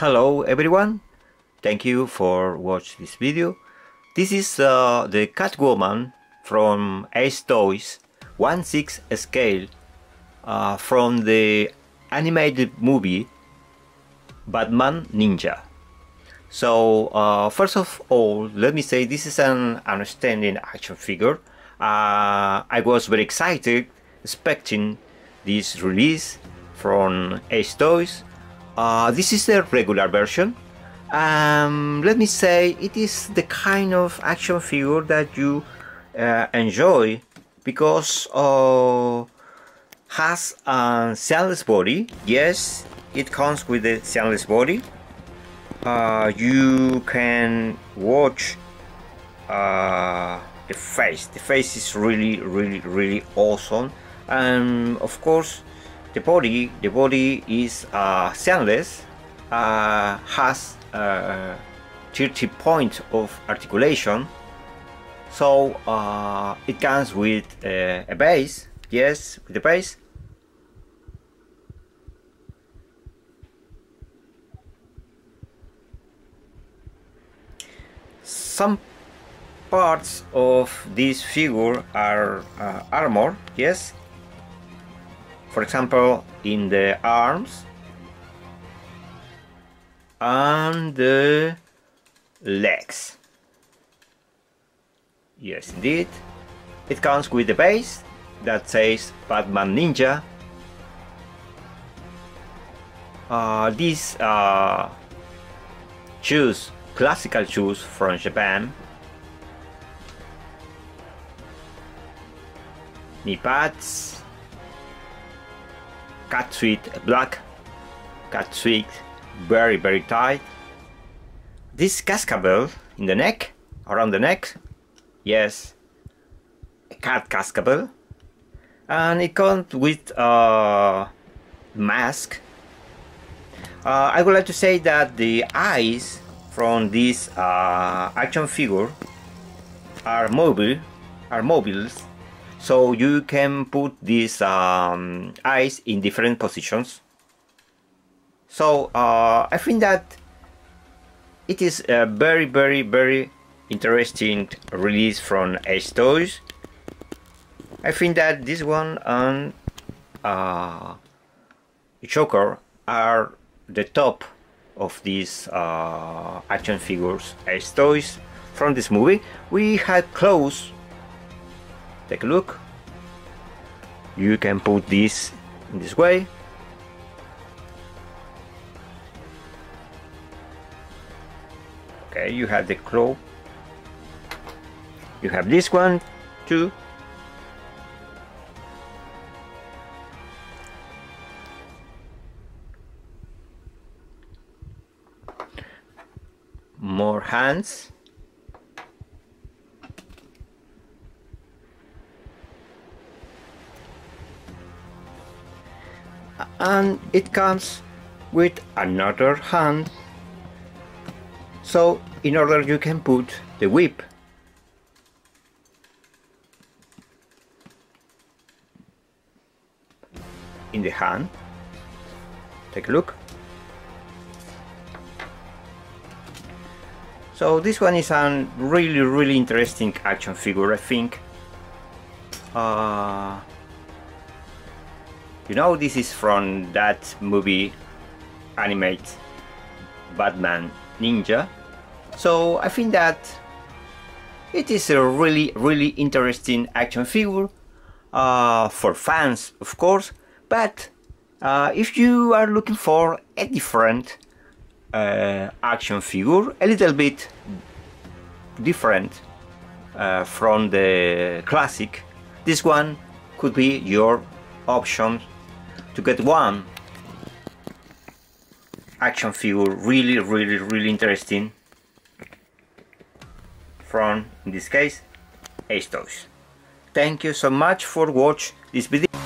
Hello everyone, thank you for watch this video. This is uh, the Catwoman from Ace Toys 1-6 scale uh, from the animated movie Batman Ninja. So uh, first of all, let me say this is an understanding action figure. Uh, I was very excited expecting this release from Ace Toys. Uh, this is the regular version. Um, let me say it is the kind of action figure that you uh, enjoy because uh, has a seamless body. Yes, it comes with a seamless body. Uh, you can watch uh, the face. The face is really, really, really awesome, and of course, the body. The body is uh, seamless. Uh, has uh, 30 points of articulation so uh, it comes with uh, a base yes with the base some parts of this figure are uh, armor yes for example in the arms and the legs. Yes indeed. It comes with the base that says Batman Ninja. Uh, these uh, shoes classical shoes from Japan. Knee pads cat suit black cat suit very very tight. This cascabel in the neck around the neck yes a cat cascabel. And it comes with a mask. Uh, I would like to say that the eyes from this uh, action figure are mobile are mobiles so you can put these um, eyes in different positions. So uh, I think that it is a very very very interesting release from Ace Toys. I think that this one and uh, Joker are the top of these uh, action figures Ace Toys from this movie. We had close take a look. You can put this in this way. Okay you have the claw. You have this one too. More hands and it comes with another hand. So in order you can put the whip. In the hand. Take a look. So this one is a really really interesting action figure I think. Uh, you know this is from that movie animate Batman Ninja. So I think that it is a really really interesting action figure uh, for fans of course. But uh, if you are looking for a different uh, action figure a little bit different uh, from the classic this one could be your option to get one action figure really really really interesting from in this case Ace Toys. Thank you so much for watch this video